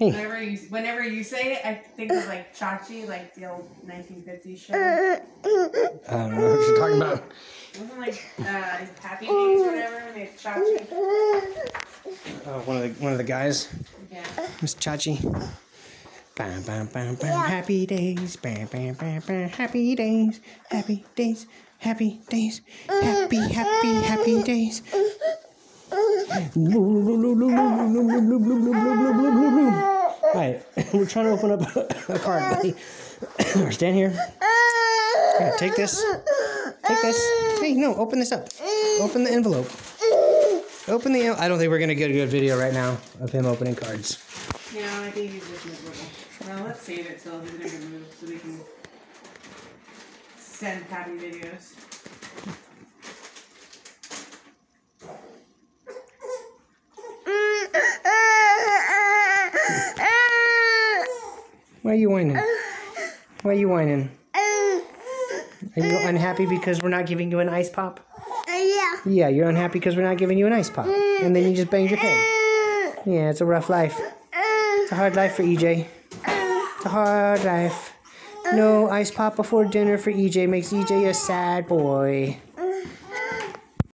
Hey. Whenever you whenever you say it, I think of like Chachi, like the old 1950s show. I don't know what you're talking about. Wasn't like uh, Happy Days or whatever when they Chachi. Oh, one of the one of the guys, Yeah. Miss Chachi. Bam, bam, bam, bam. Happy days. Bam, bam, bam, bam. Happy days. Happy days. Happy days. Happy, happy, happy days. Right, we're trying to open up a card, buddy. Stand here. Take this. Take this. Hey, no, open this up. Open the envelope. Open the. I don't think we're gonna get a good video right now of him opening cards. No, I think he's just miserable. Well, let's save it till he's so we can send happy videos. Why are you whining? Why are you whining? Are you unhappy because we're not giving you an ice pop? Yeah. Yeah, you're unhappy because we're not giving you an ice pop. And then you just banged your head. Yeah, it's a rough life. It's a hard life for EJ. It's a hard life. No ice pop before dinner for EJ makes EJ a sad boy.